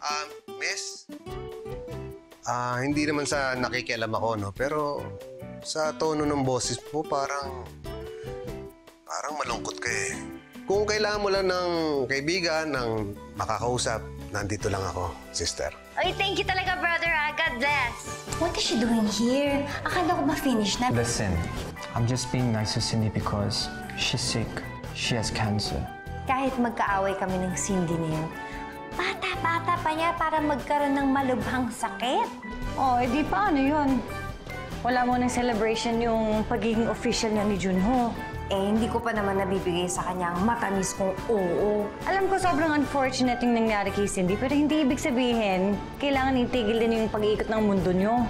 Ah, miss? Ah, hindi naman sa nakikialam ako, no? Pero sa tono ng boses mo, parang... Parang malungkot ka eh. Kung kailangan mo lang ng kaibigan, ng makakausap, nandito lang ako, sister. Ay, thank you talaga, brother. ah. God bless. What is she doing here? Akala ko ba finish na? Listen, I'm just being nice to Cindy because she's sick. She has cancer. Kahit magkaaway kami ng Cindy na yun, bata-bata pa niya para magkaroon ng malubhang sakit. Oh, edi paano yun? Wala mo ng celebration yung pagiging official niya ni Junho. Eh, hindi ko pa naman nabibigay sa kanya ang matamis kong oo. Alam ko sobrang unfortunate yung nangyari kay Cindy, pero hindi ibig sabihin, kailangan itigil din yung pag-iikot ng mundo niyo.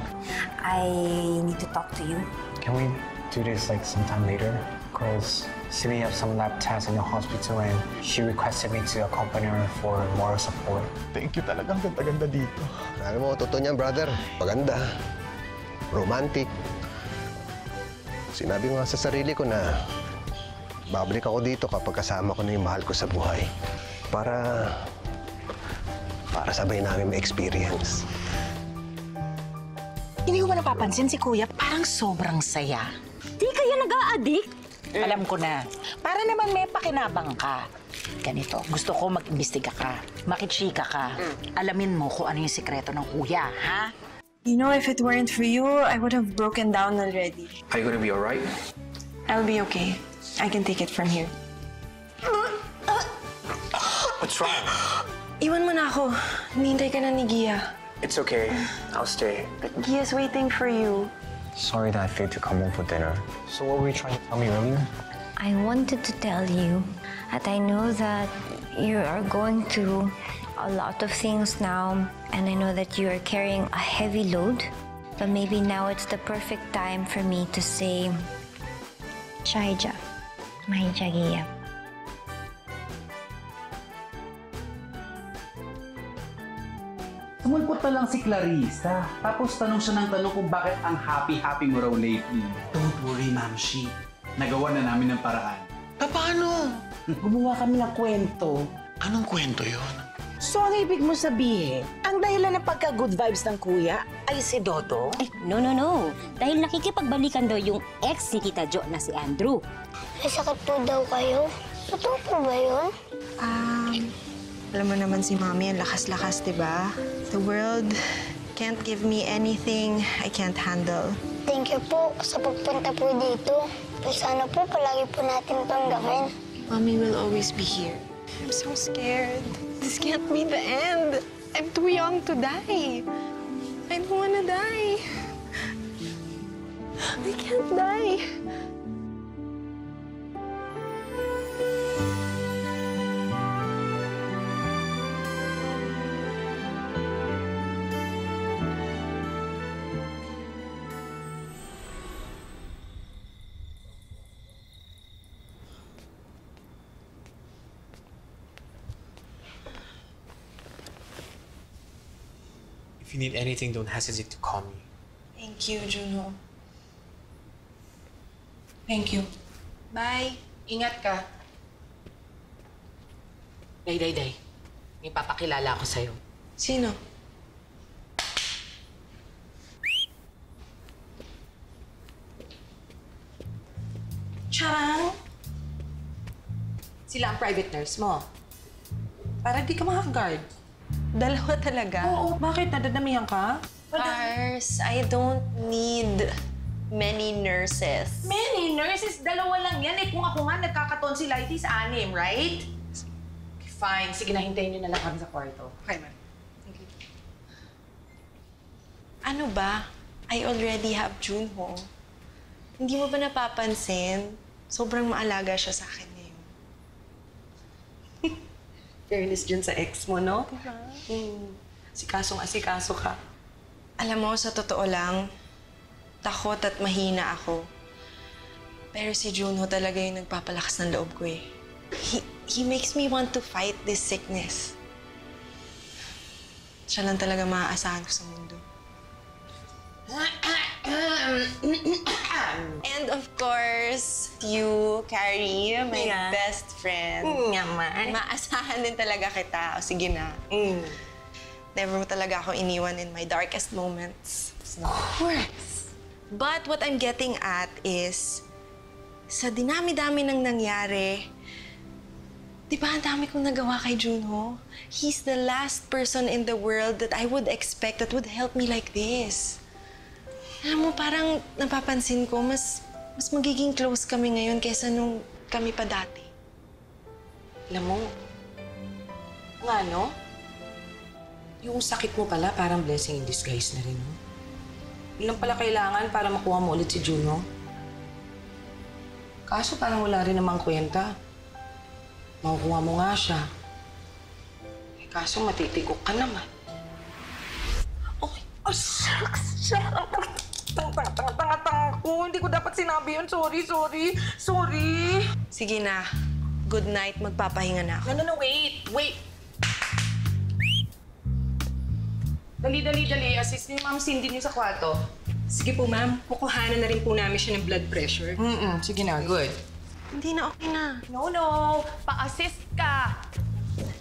I need to talk to you. Can we do this like sometime later? Because Cindy has some lab tests in the hospital and she requested me to accompany her for moral support. Thank you talaga. Ang ganda-ganda dito. Alam mo, totoo niyan, brother. Paganda. Romantic. Sinabi ko nga sa sarili ko na babalik ako dito kapag kasama ko na yung mahal ko sa buhay. Para... para sabay namin ma-experience. Hindi ko ba napapansin si Kuya? Parang sobrang saya. Di kaya nag-a-addict? Alam ko na. Para naman may pakinabang ka. Ganito, gusto ko mag-imbestiga ka. Makichika ka. Alamin mo kung ano yung sikreto ng kuya, ha? You know, if it weren't for you, I would have broken down already. Are you gonna be alright? I'll be okay. I can take it from here. What's wrong? Iwan mo na ako. Hinihintay ka na ni Gia. It's okay. I'll stay. But Gia's waiting for you. Sorry that I failed to come home for dinner. So what were you trying to tell me earlier? I wanted to tell you that I know that you are going through a lot of things now, and I know that you are carrying a heavy load. But maybe now it's the perfect time for me to say, Chaija, my Jagiya. Sumulpot pa lang si Clarissa. Tapos tanong siya ng tanong kung bakit ang happy-happy mo raw lately. Don't worry, Ma'am Shi. Nagawa na namin ng paraan. Paano? Gumawa kami ng kwento. Anong kwento yon? So, ang ibig mo sabihin, ang dahilan ng pagka-good vibes ng kuya ay si Dodo? Ay, no, no, no. Dahil nakikipagbalikan daw yung ex ni Tita Jo na si Andrew. May sakit po daw kayo? Totoo po ba yun? Um, alam mo naman si Mommy, ang lakas-lakas, di ba? The world can't give me anything I can't handle. Thank you po sa pagpunta po dito. Sana po palagi po natin itong gawin. Mommy will always be here. I'm so scared. This can't be the end. I'm too young to die. I don't wanna die. I can't die. Need anything, don't hesitate to call me. Thank you, Juno. Thank you. Bye. Ingat ka. Day, day, day. May papakilala ako sa'yo. Sino? Charang! Sila ang private nurse mo. Para di ka ma-guard. Dalawa talaga? Oo, bakit? Nadadamihan ka? Cars, I don't need many nurses. Many nurses, dalawa lang yan. Eh, kung ako nga nagkakatonsillitis, anim, right? Okay, fine. Sige na, hintayin niyo na lang kami sa kwarto. Okay, man. Ano ba? I already have Junho. Hindi mo ba napapansin? Sobrang maalaga siya sa akin. Fairness dyan sa ex mo, no? Diba? Hmm. Asikasong asikaso ka. Alam mo, sa totoo lang, takot at mahina ako. Pero si Junho talaga yung nagpapalakas ng loob ko eh. He, he makes me want to fight this sickness. Siya lang talaga maaasahan ko sa mundo. And of course, you, Carrie, my Yeah. best friend. Naman. Maasahan din talaga kita. O sige na. Never mo talaga ako iniwan in my darkest moments. Of course. But what I'm getting at is, sa dinami-dami ng nangyari, di ba ang dami kong nagawa kay Junho? He's the last person in the world that I would expect that would help me like this. Alam mo, parang napapansin ko, mas, mas magiging close kami ngayon kaysa nung kami pa dati. Alam mo, nga no? Yung sakit mo pala parang blessing in disguise na rin, no? Yun lang pala kailangan para makuha mo ulit si Juno. Kaso parang wala rin namang kwenta. Makukuha mo nga siya. Eh, kaso matitigok ka naman. Okay. Oh, shucks. Shucks. Tanga-tanga ko. Hindi ko dapat sinabi yun. Sorry, sorry. Sorry. Sige na. Good night. Magpapahinga na ako. No, no, no, wait, wait. Dali, dali, dali. Assist ni Ma'am Cindy niyo sa kwarto. Sige po, ma'am. Kukuhanan na rin po namin siya ng blood pressure. Mm-mm, sige na, good. Hindi na okay na. No, no. Pa-assist ka.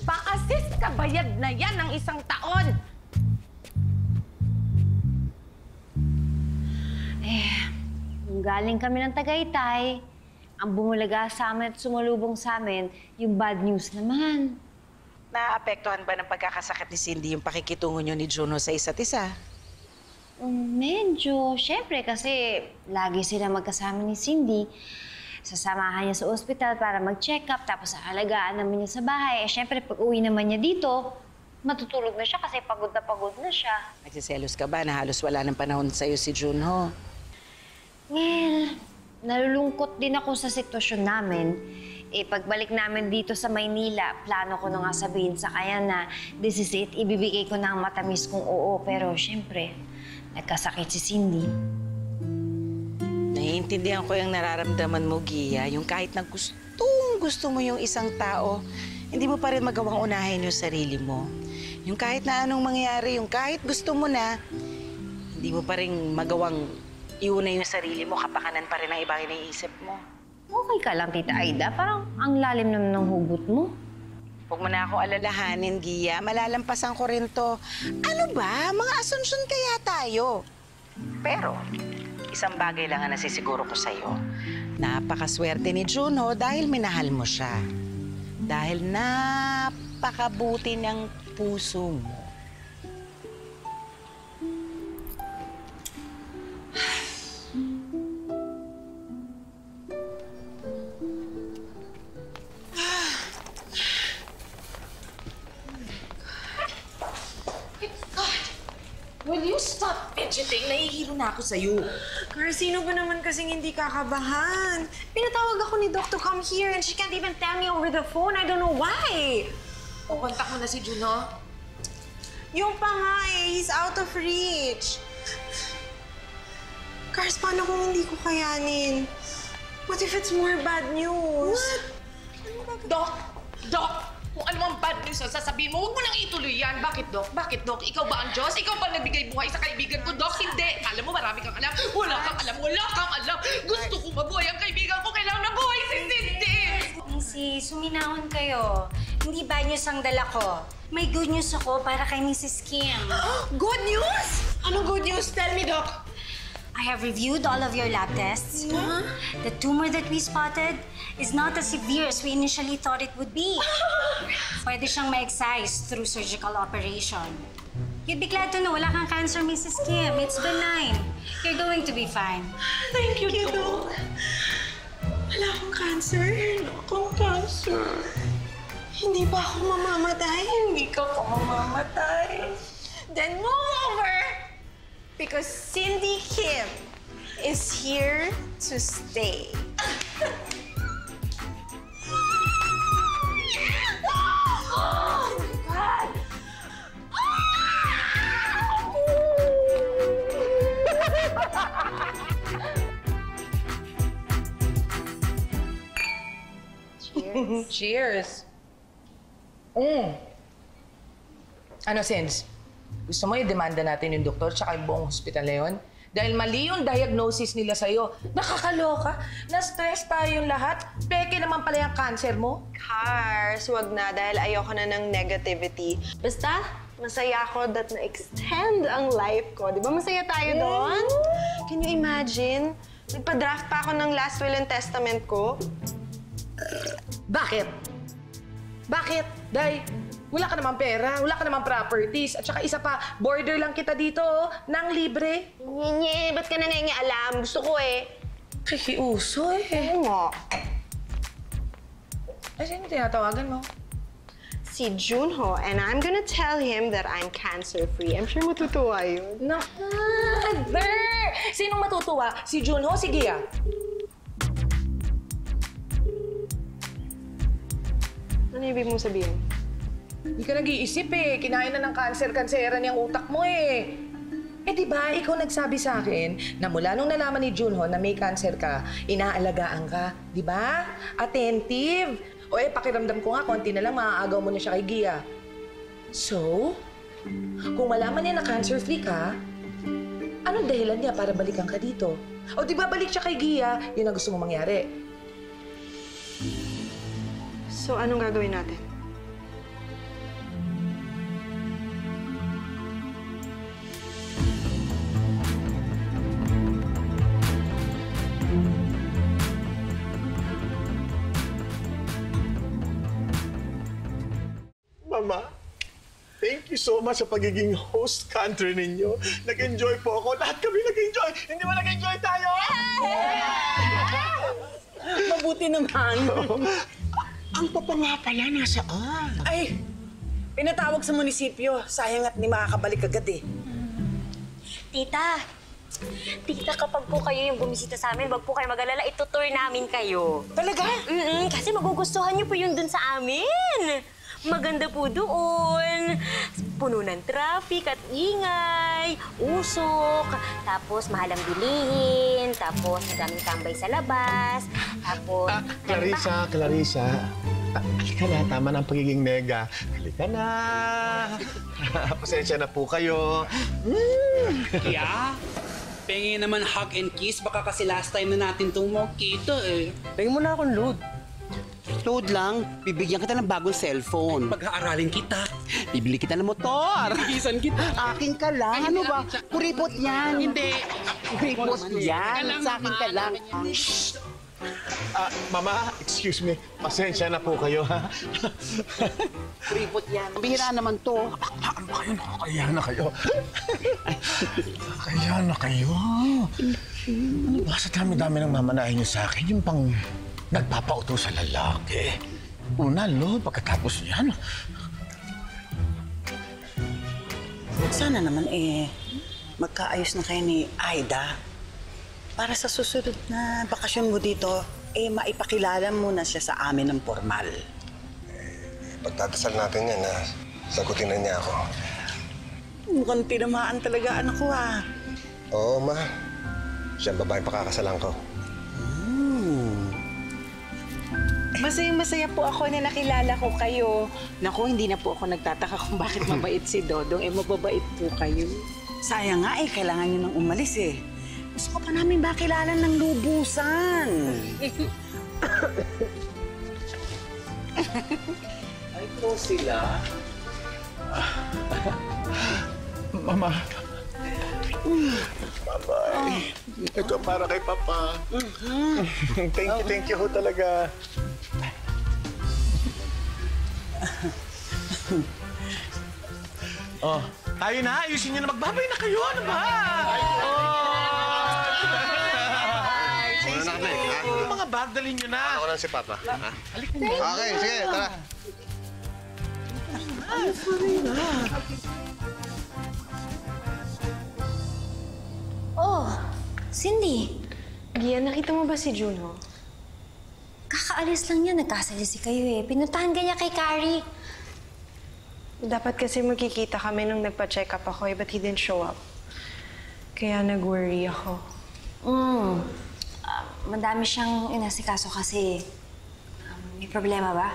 Pa-assist ka. Bayad na yan ng isang taon. Nung galing kami ng Tagaytay, ang bumulaga sa amin at sumalubong sa amin, yung bad news naman. Naapektuhan ba ng pagkakasakit ni Cindy yung pakikitungo niyo ni Juno sa isa't isa? Um, medyo, syempre, kasi lagi sila magkasama ni Cindy. Sasamahan niya sa ospital para mag-check up, tapos aalagaan naman niya sa bahay. Eh, syempre, pag uwi naman niya dito, matutulog na siya kasi pagod na pagod na siya. Nagsiselos ka ba na halos wala ng panahon sa'yo si Junho? Well, nalulungkot din ako sa sitwasyon namin. Eh, pagbalik namin dito sa Maynila, plano ko na nga sabihin sa kanya na this is it, ibibigay ko na ang matamis kong oo. Pero syempre, nagkasakit si Cindy. Naiintindihan ko yung nararamdaman mo, Gia. Yung kahit na gustong gusto mo yung isang tao, hindi mo pa rin magawang unahin yung sarili mo. Yung kahit na anong mangyari, yung kahit gusto mo na, hindi mo pa rin magawang iuna yung sarili mo, kapakanan pa rin ang ibang iniisip mo. Okay ka lang, Tita Aida. Parang ang lalim naman ng hugot mo. Huwag mo na ako alalahanin, Gia. Malalampasan ko rin to. Ano ba? Mga asunsyon kaya tayo. Pero, isang bagay lang ang nasisiguro ko sa'yo. Napakaswerte ni Juno dahil minahal mo siya. Dahil napakabuti niyang puso mo. You stop fidgeting? Nahihilo na ako sa'yo. Car, sino ba naman kasing hindi kakabahan? Pinatawag ako ni Doc to come here and she can't even tell me over the phone. I don't know why. O, kontak mo na si Juno. Yung pa nga eh, he's out of reach. Cars, paano kung hindi ko kayanin? What if it's more bad news? What? Doc! Doc! Ang sasabihin mo, huwag mo nang ituloy yan. Bakit, Doc? Bakit, Doc? Ikaw ba ang Diyos? Ikaw ba ang nagbigay buhay sa kaibigan ko, Doc? Hindi! Alam mo, marami kang alam. Wala kang alam. Wala kang alam. Gusto ko mabuhay ang kaibigan ko. Kailangan na buhay si Cindy! Missy, suminahon kayo. Hindi bad news ang dala ko. May good news ako para kay Mrs. Kim. good news? Anong good news? Tell me, Doc. I have reviewed all of your lab tests. The tumor that we spotted is not as severe as we initially thought it would be. Pwede siyang ma-excise through surgical operation. You'd be glad to know wala kang cancer, Mrs. Kim. It's benign. You're going to be fine. Thank you, Doc. Wala akong cancer. Wala akong cancer. Hindi ba ako mamamatay? Hindi ka pa mamamatay. Then move over! Because Cindy Kim is here to stay. Cheers. God! Cheers! Mm. Ano, Sins? Gusto mo i-demanda natin yung doktor tsaka yung buong hospital na yun? Dahil mali yung diagnosis nila sa'yo. Nakakaloka. Na-stress tayo yung lahat. Peke naman pala yung cancer mo. Cars, wag na dahil ayoko na ng negativity. Basta, masaya ako that na-extend ang life ko. Di ba masaya tayo doon? Can you imagine? Nagpa-draft pa ako ng last will and testament ko. Bakit? Bakit? Day, wala ka naman pera, wala ka naman properties, at saka isa pa, border lang kita dito, oh, nang libre. Nye, ba't ka na alam? Gusto ko eh. Kikiuso eh. Oo nga. Ay, sino tinatawagan mo? Si Junho, and I'm gonna tell him that I'm cancer-free. I'm sure matutuwa yun. Naku, Sinong matutuwa? Si Junho si Gia? Ano ibig mong sabihin? Hindi ka nag-iisip eh. Kinain na ng cancer-canceran yung utak mo eh. Eh di ba, ikaw nagsabi sa akin na mula nung nalaman ni Junho na may cancer ka, inaalagaan ka. Di ba? Attentive. O eh, pakiramdam ko nga, konti na lang maaagaw mo na siya kay Gia. So, kung malaman niya na cancer-free ka, anong dahilan niya para balikan ka dito? O di ba balik siya kay Gia, yun ang gusto mo mangyari. So, anong gagawin natin? Mama, thank you so much sa pagiging host country ninyo. Nag-enjoy po ako. Lahat kami nag-enjoy. Hindi ba nag-enjoy tayo? Mabuti naman. Ang papa nga pala nasaan? Ay, pinatawag sa munisipyo. Sayang at di makakabalik agad eh. Tita, Tita, kapag po kayo yung bumisita sa amin, wag po kayo mag-alala, itutour namin kayo. Talaga? Mm kasi magugustuhan niyo po yun dun sa amin. Maganda po doon. Puno ng traffic at ingay, usok, tapos mahal ang bilihin, tapos madaming tambay sa labas, tapos... Ah, Clarissa, Clarissa. Ah, Halika na, tama na ang pagiging nega. Halika na. Pasensya na po kayo. Kaya, pengi naman hug and kiss. Baka kasi last time na natin itong magkita eh. Tingin mo na akong load. Load lang, bibigyan kita ng bagong cellphone. Pag-aaralin kita. Bibili kita ng motor. Bigisan kita. Akin ka lang. ano ba? Kuripot yan. Hindi. Kuripot yan. Sa akin ka lang. Ah, mama, excuse me. Pasensya na po kayo, ha? Kuripot yan. Bihira naman to. Ano ba kayo? Nakakaya na kayo. Nakakaya na kayo. Ano ba sa dami-dami ng mamanahin niyo sa akin? Yung pang nagpapauto sa lalaki. Una, lo, pagkatapos niyan. Sana naman eh, magkaayos na kayo ni Aida. Para sa susunod na bakasyon mo dito, eh maipakilala mo na siya sa amin ng formal. Pagdadasal natin yan na sagutin na niya ako. Mukhang tinamaan talaga anak ko ah. Oo, ma. Siya ang babaeng pakakasalan ko. Masayang-masaya po ako na nakilala ko kayo. Naku, hindi na po ako nagtataka kung bakit mabait si Dodong. Eh, mababait po kayo. Sayang nga eh, kailangan niyo nang umalis eh. Gusto ko pa namin ba kilala ng lubusan? Ay, po sila. Mama. Bye-bye. Ito para kay Papa. thank you, thank you ho talaga. oh, tayo na. Ayusin niyo na. Magbabay na kayo. Ano ba? Oh! Una na kami, ha? Yung mga bag, dalhin niyo na. Ako lang si Papa. Ha? Halika na. Okay, sige, tara. Oh, Cindy. Gia, nakita mo ba si Junho? Kakaalis lang niya, nagkasalisi kayo eh. Pinuntahan kanya kay Carrie. Dapat kasi magkikita kami nung nagpa-check up ako eh, but he didn't show up. Kaya nag-worry ako. Mm. Ah, madami siyang inasikaso kasi. Um, may problema ba?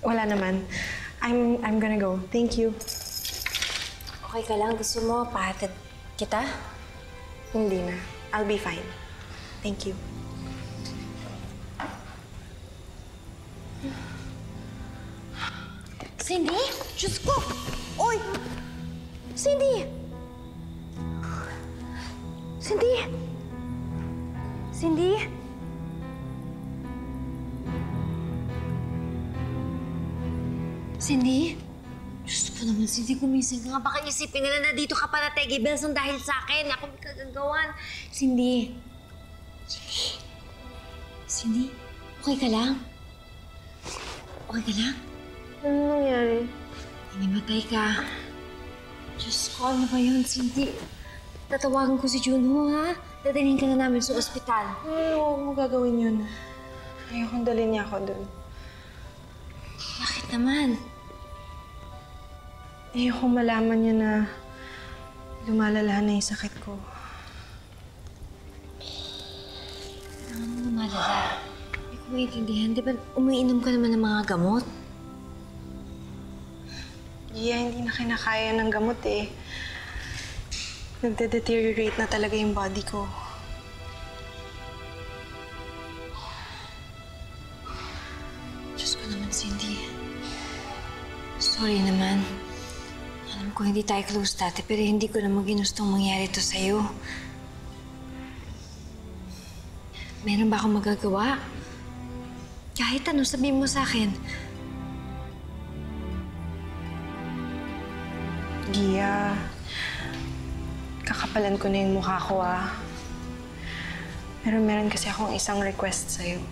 Wala naman. I'm, I'm gonna go. Thank you. Okay ka lang? Gusto mo pahatid kita? Hindi na. I'll be fine. Thank you. Cindy? Diyos ko! Uy! Cindy! Cindy? Cindy? Cindy? Diyos ko naman, Cindy, gumising ka nga. Baka isipin nila na dito ka pa na Teggy Belson dahil sa akin. Ako may kagagawan. Cindy? Cindy? Cindy? Okay ka lang? Okay ka lang? Ano nangyari? Hinimatay ka. Diyos ko, ano ba yun, Cindy? Tatawagan ko si Junho, ha? Dadalhin ka na namin sa ospital. Ay, huwag mo gagawin yun. Ayokong dalhin niya ako doon. Bakit naman? Ayokong malaman niya na lumalala na yung sakit ko. Ano lumalala? Hindi ko maintindihan. Di ba umiinom ka naman ng mga gamot? Gia, hindi na kinakaya ng gamot eh. Nagde-deteriorate na talaga yung body ko. Diyos ko naman, Cindy. Sorry naman. Alam ko hindi tayo close dati, pero hindi ko naman ginustong mangyari to sa'yo. Meron ba akong magagawa? Kahit ano, sabihin mo sa akin. Gia, kakapalan ko na yung mukha ko ah. Pero meron kasi akong isang request sa'yo.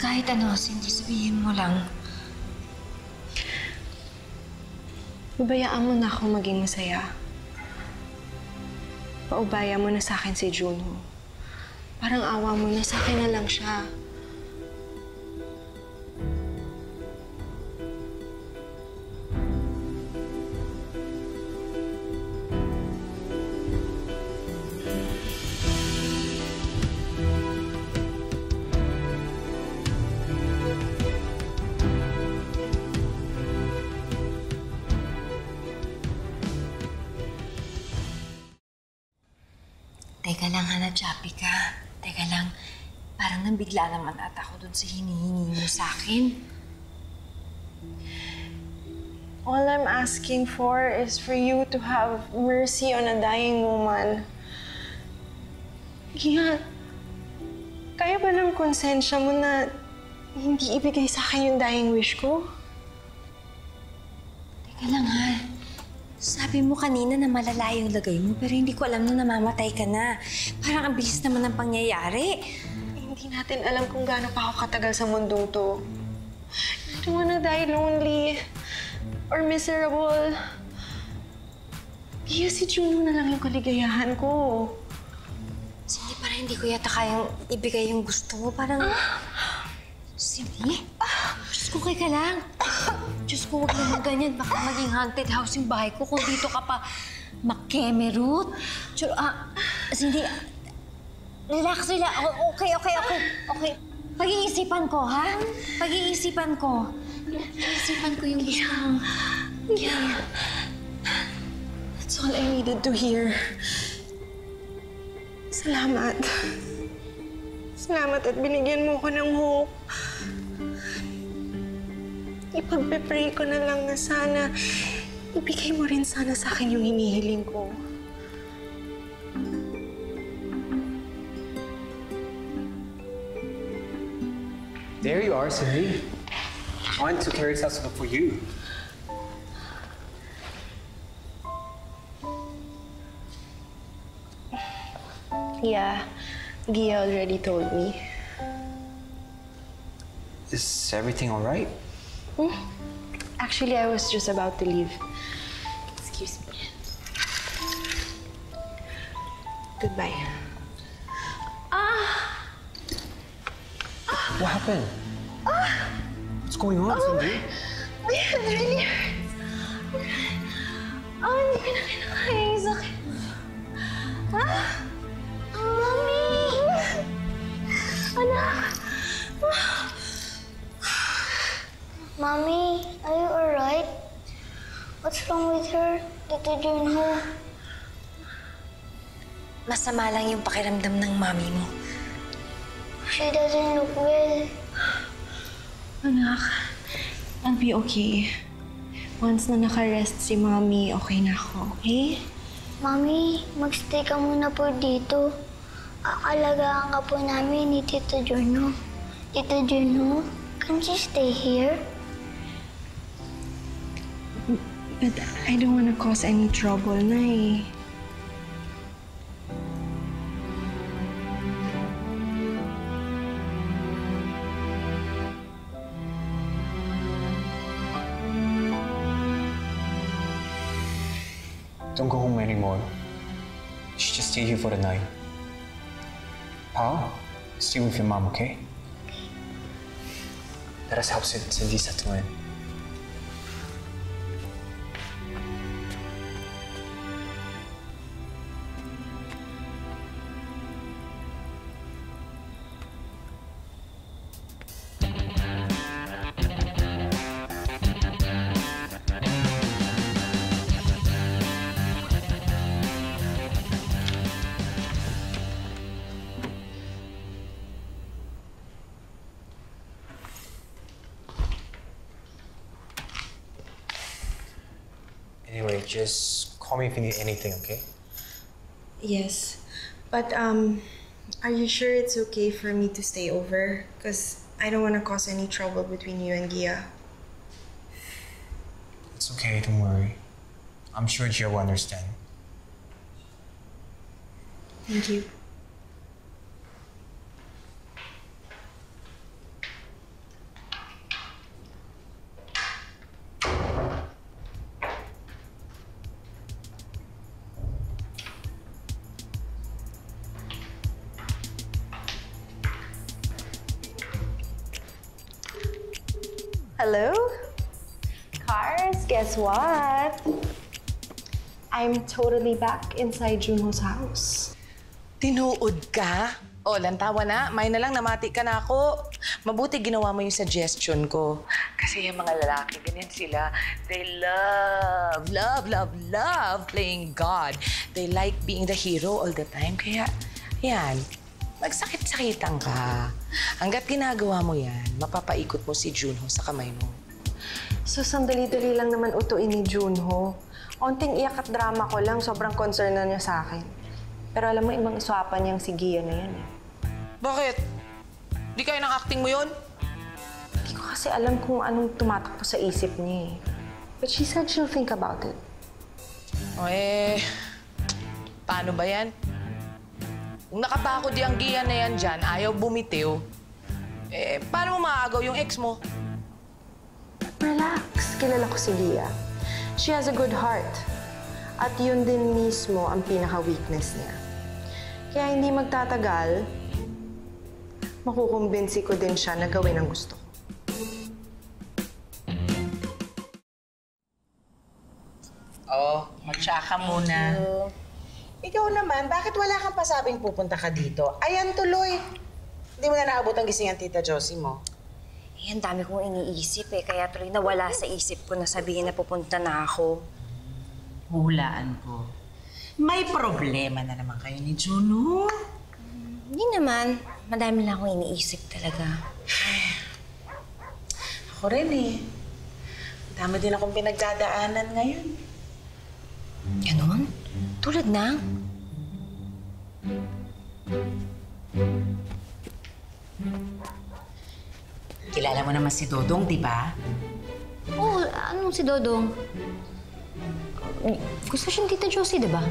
Kahit ano, Cindy, sabihin mo lang. Babayaan mo na ako maging masaya. Paubaya mo na sa akin si Junho. Parang awa mo na sa akin na lang siya. Choppy ka. Teka lang, parang nabigla naman ata ako dun sa hinihingi mo sa akin. All I'm asking for is for you to have mercy on a dying woman. Gia, kaya ba ng konsensya mo na hindi ibigay sa akin yung dying wish ko? Teka lang, ha. Sabi mo kanina na malala yung lagay mo, pero hindi ko alam na namamatay ka na. Parang ang bilis naman ng pangyayari. Hindi natin alam kung gaano pa ako katagal sa mundong to. I don't wanna die lonely or miserable. Kaya si Juno na lang yung kaligayahan ko. Cindy, parang hindi ko yata kayang ibigay yung gusto mo. Parang... Cindy? Diyos ko, kay ka lang. Diyos ko, huwag naman ganyan. Baka maging haunted house yung bahay ko kung dito ka pa makemerut. Diyos, ah, Cindy, relax, relax. Okay, okay, okay. Okay. Pag-iisipan ko, ha? Pag-iisipan ko. Pag-iisipan ko yung gusto mo. Yeah. That's all I needed to hear. Salamat. Salamat at binigyan mo ko ng hope. Ipagpe-pray ko na lang na sana ibigay mo rin sana sa akin yung hinihiling ko. There you are, Cindy. Went to to look for you. Yeah, Gia already told me. Is everything all right? Hmm? Actually, I was just about to leave. Excuse me. Goodbye. Ah! What happened? Ah. What's going on, Cindy? My head really hurts. Oh, hindi ko na kinakaya yung sakit. Ah! Mami! Anak! Mommy, are you alright? What's wrong with her, Tito Junho? masama lang yung pakiramdam ng mami mo. She doesn't look well. Anak, I'll be okay. Once na nakarest si Mommy, okay na ako, okay? Mami, magstay ka muna po dito. Akalagaan ka po namin ni Tito Juno. Tito Juno, can you stay here? But I don't want to cause any trouble na eh. Don't go home anymore. You should just stay here for the night. Pa, stay with your mom, okay? Let us help Cin- Cindy settle in. Just call me if you need anything, okay? Yes. But, um, are you sure it's okay for me to stay over? Because I don't want to cause any trouble between you and Gia. It's okay, don't worry. I'm sure Gia will understand. Thank you. I'm totally back inside Junho's house. Tinuod ka? O, lantawa na. May na lang, namati ka na ako. Mabuti ginawa mo yung suggestion ko. Kasi yung mga lalaki, ganyan sila. They love, love, love, love playing God. They like being the hero all the time. Kaya, yan, magsakit-sakitan ka. Hanggat ginagawa mo yan, mapapaikot mo si Junho sa kamay mo. So, sandali-dali lang naman utuin ni Junho. Onting iyak at drama ko lang, sobrang concern na niya sa akin. Pero alam mo, ibang usapan niyang si Gia na yan eh. Bakit? Di kaya ng acting mo yun? Hindi ko kasi alam kung anong tumatakbo sa isip niya eh. But she said she'll think about it. O eh, paano ba yan? Kung nakatakot yung giya na yan dyan, ayaw bumitiw, eh, paano mo maaagaw yung ex mo? Relax. Kilala ko si Gia. She has a good heart. At yun din mismo ang pinaka-weakness niya. Kaya hindi magtatagal, makukumbinsi ko din siya na gawin ang gusto ko. Oo, magsaka muna. Ikaw naman, bakit wala kang pasabing pupunta ka dito? Ayan tuloy. Hindi mo na naabot ang gising ang tita Josie mo. Eh, ang dami kong iniisip eh. Kaya tuloy nawala sa isip ko na sabihin na pupunta na ako. Hulaan ko. May problema na naman kayo ni Juno. Hindi naman. Madami lang akong iniisip talaga. Ako rin eh. Dami din akong pinagdadaanan ngayon. Ganon? Tulad ng? Kilala mo naman si Dodong, di ba? Oo, anong si Dodong? Gusto siyang Tita Josie, di ba?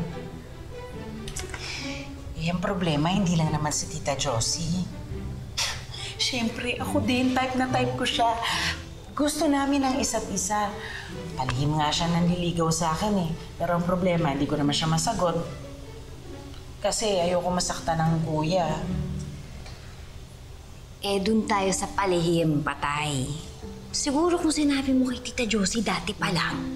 Eh, ang problema, hindi lang naman si Tita Josie. Siyempre, ako din, type na type ko siya. Gusto namin ang isa't isa. Palihim nga siya nanliligaw sa akin eh. Pero ang problema, hindi ko naman siya masagot. Kasi ayoko masaktan ng kuya. Eh, dun tayo sa palihim, patay. Siguro kung sinabi mo kay Tita Josie dati pa lang,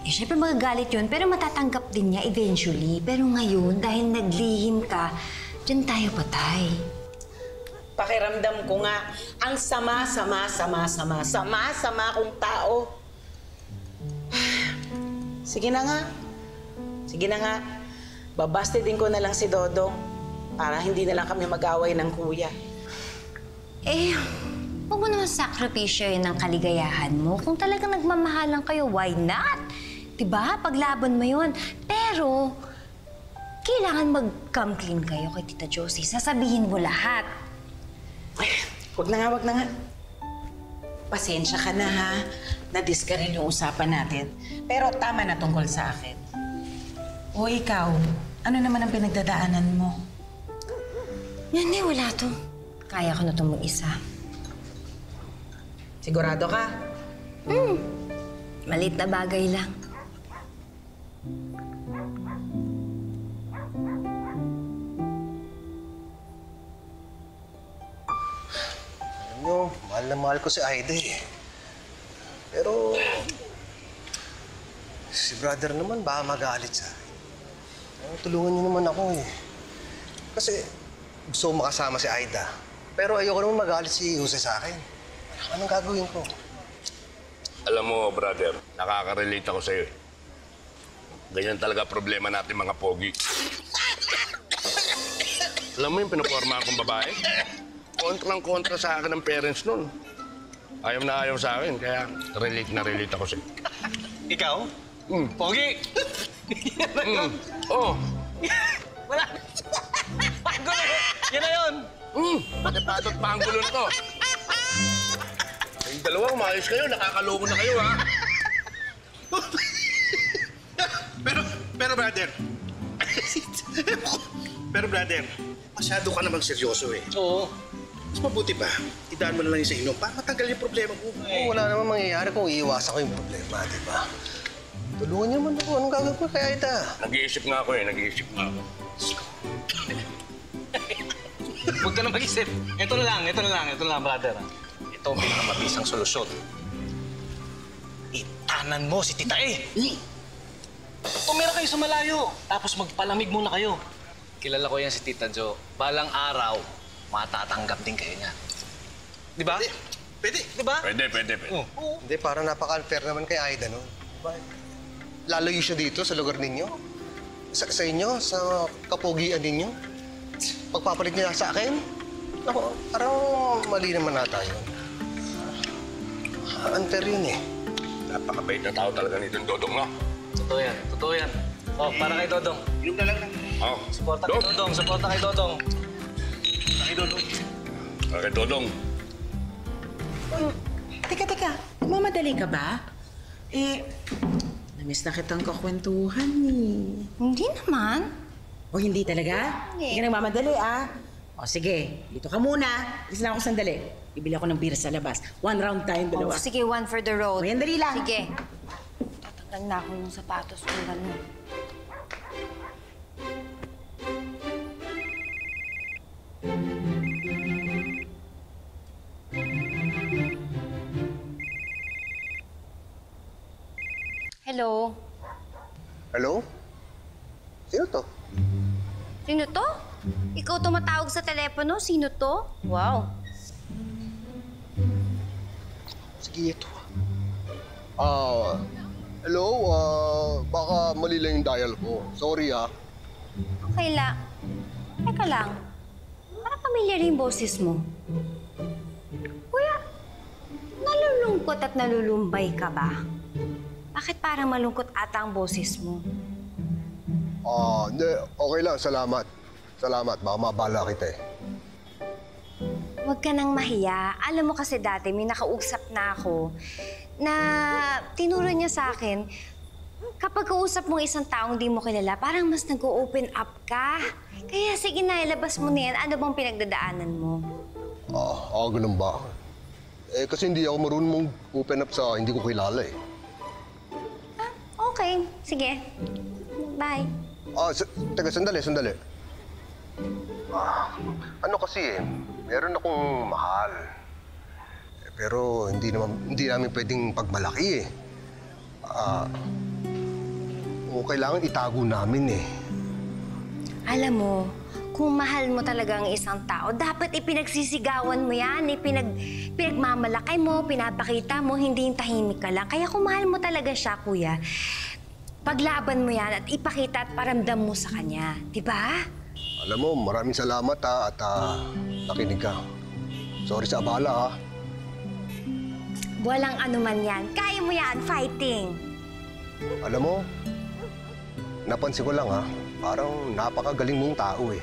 eh, syempre magagalit yun, pero matatanggap din niya eventually. Pero ngayon, dahil naglihim ka, dyan tayo patay. Pakiramdam ko nga, ang sama, sama, sama, sama, sama, sama kong tao. Sige na nga. Sige na nga. babastidin ko na lang si Dodong para hindi na lang kami mag-away ng kuya. Eh, huwag mo naman sakripisyo yun ng kaligayahan mo. Kung talagang nagmamahalan kayo, why not? Diba? Paglaban mo yun. Pero, kailangan mag-come clean kayo kay Tita Josie. Sasabihin mo lahat. Huwag na nga, huwag na nga. Pasensya ka na ha. Na-discarrel yung usapan natin. Pero tama na tungkol sa akin. O ikaw, ano naman ang pinagdadaanan mo? Hindi, wala to. Kaya ko na itong mag-isa. Sigurado ka? Hmm. Malit na bagay lang. Alam nyo, mahal na mahal ko si Aida eh. Pero... Si brother naman baka magalit sa akin. Tulungan niyo naman ako eh. Kasi gusto ko makasama si Aida. Pero ayoko naman magalit si Jose sa akin. Anong gagawin ko? Alam mo, brother, nakaka-relate ako sa'yo. Ganyan talaga problema natin mga pogi. Alam mo yung pinaporma akong babae? Kontrang-kontra sa akin ng parents nun. Ayaw na ayaw sa akin, kaya relate na relate ako sa'yo. Ikaw? Mm. Pogi! Mm. Oh, pati patot panggulo na to. Yung dalawa, umayos kayo, nakakaloko na kayo, ha? Pero, pero brother. pero brother, masyado ka namang seryoso eh. Oo. Mas mabuti pa, idaan mo na lang yung sa inom para matanggal yung problema ko. Oo, wala namang mangyayari kung iiwasan ko yung problema, di ba? Tulungan niyo naman ako. Anong gagawin ko kay Aida? Nag-iisip nga ako eh, nag-iisip nga ako. Huwag ka na mag-isip. Ito na lang, ito na lang, ito na lang, brother. ah. Ito ang pinakamabisang solusyon. Itanan mo si Tita E. Tumira kayo sa malayo, tapos magpalamig muna kayo. Kilala ko yan si Tita Jo. Balang araw, matatanggap din kayo niya. Di ba? Pwede. Di ba? Pwede, pwede, pwede. Hindi, parang napaka-unfair naman kay Aida, no? Diba? Lalayo siya dito sa lugar ninyo. Sa, sa inyo, sa kapugian ninyo. Pagpapalit niya sa akin. Ako, parang mali naman nata yun. Ah, Unfair yun eh. Napakabait na tao talaga ni Don Dodong, no? Totoo yan, totoo yan. Oh, para kay Dodong. Inom na lang lang. Oh, Suporta kay Dodong, suporta kay Dodong. Kay Dodong. para kay Dodong. Teka, teka. Mamadali ka ba? Eh, namiss na kitang kakwentuhan eh. Hindi naman. O hindi talaga? Hindi. Hindi ka nagmamadali ah. O sige, dito ka muna. Alis lang ako sandali. Bibili ako ng beer sa labas. One round tayo, dalawa. Oh, sige, one for the road. O, yan, dali lang. Sige. Tatanggal na ako ng sapatos kung gano'n. Hello? Hello? Sino to? Sino to? Ikaw tumatawag sa telepono? Sino to? Wow. Sige, ito. Ah, hello? Ah, baka mali lang yung dial ko. Sorry ah. Okay lang. Teka lang. Parang pamilyar yung boses mo. Kuya, nalulungkot at nalulumbay ka ba? Bakit parang malungkot ata ang boses mo? Ah, hindi. Okay lang. Salamat. Salamat. Baka mabala kita eh. Huwag ka nang mahiya. Alam mo kasi dati, may nakausap na ako na tinuro niya sa akin, kapag kausap mo isang taong di mo kilala, parang mas nag-open up ka. Kaya sige na, ilabas mo na yan. Ano bang pinagdadaanan mo? Ah, ah, ganun ba? Eh, kasi hindi ako marunong open up sa hindi ko kilala eh. Okay, sige. Bye. Ah, sa, teka, sandali, sandali. Ah, ano kasi eh, meron akong mahal. Eh, pero hindi naman, hindi namin pwedeng pagmalaki eh. Ah, o kailangan itago namin eh. Alam mo, kung mahal mo talaga ang isang tao, dapat ipinagsisigawan mo yan, ipinag, pinagmamalakay mo, pinapakita mo, hindi yung tahimik ka lang. Kaya kung mahal mo talaga siya, kuya, Paglaban mo yan at ipakita at paramdam mo sa kanya. Di ba? Alam mo, maraming salamat ha at ah, nakinig ka. Sorry sa abala ha. Walang anuman yan. Kaya mo yan, fighting. Alam mo, napansin ko lang ha, parang napakagaling mong tao eh.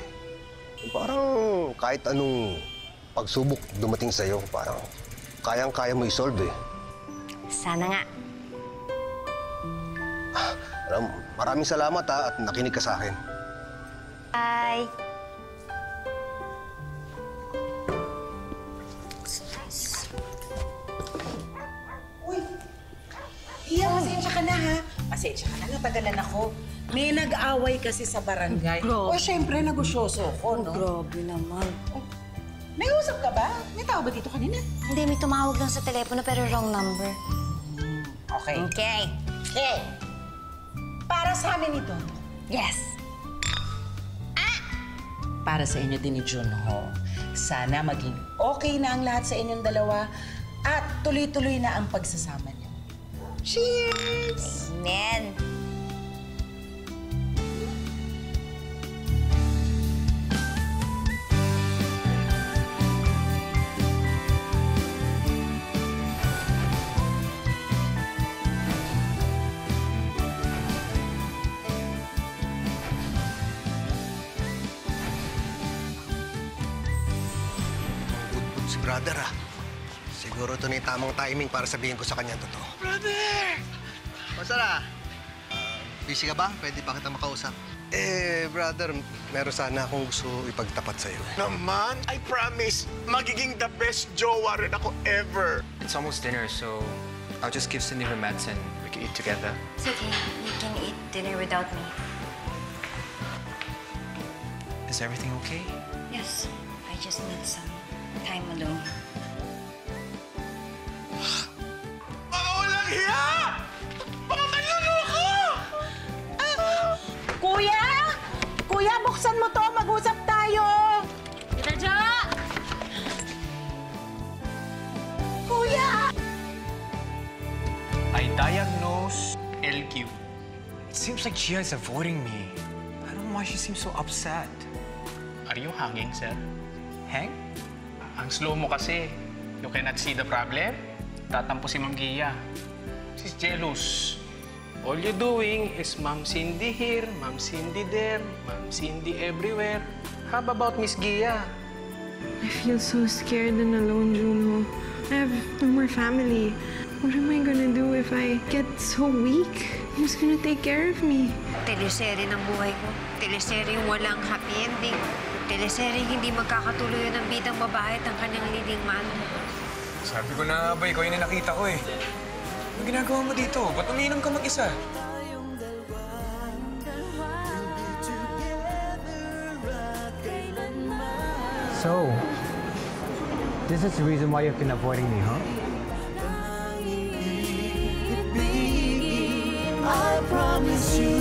Parang kahit anong pagsubok dumating sa'yo, parang kayang-kaya mo isolve eh. Sana nga. Alam, maraming salamat ha at nakinig ka sa akin. Bye. Iya, pasensya ka na ha. Pasensya ka na, natagalan ako. May nag-away kasi sa barangay. Oh, grabe. O, syempre, negosyoso ko, no? grabe naman. May usap ka ba? May tao ba dito kanina? Hindi, may tumawag lang sa telepono pero wrong number. Okay. Okay. Okay. Para sa amin ito. Yes. Para sa inyo din ni Junho. Sana maging okay na ang lahat sa inyong dalawa at tuloy-tuloy na ang pagsasama niyo. Cheers! Amen. Tamang timing para sabihin ko sa kanya ang totoo. Brother! Basta na. busy ka ba? Pwede pa kita makausap? Eh, brother, meron sana akong gusto ipagtapat sa'yo. Naman, I promise, magiging the best jowa rin ako ever. It's almost dinner, so I'll just give Cindy her meds and we can eat together. It's okay. You can eat dinner without me. Is everything okay? Yes. I just need some time alone. Buksan mo to. Mag-usap tayo. Tita Jo! Kuya! I diagnose LQ. It seems like Gia is avoiding me. I don't know why she seems so upset. Are you hanging, sir? Hang? Ang slow mo kasi. You cannot see the problem. Tatampo si Ma'am Gia. She's jealous. All you're doing is Ma'am Cindy here, Ma'am Cindy there, Ma'am Cindy everywhere. How about Miss Gia? I feel so scared and alone, Junho. I have no more family. What am I gonna do if I get so weak? Who's gonna take care of me? Teleserye ng buhay ko. Teleserye yung walang happy ending. Teleserye hindi magkakatuloy ng bidang babae at ang kanyang leading man. Sabi ko na nga ba, ikaw yung nakita ko eh. Ano ginagawa mo dito? Ba't umiinom ka mag-isa? So, this is the reason why you've been avoiding me, huh? I promise you,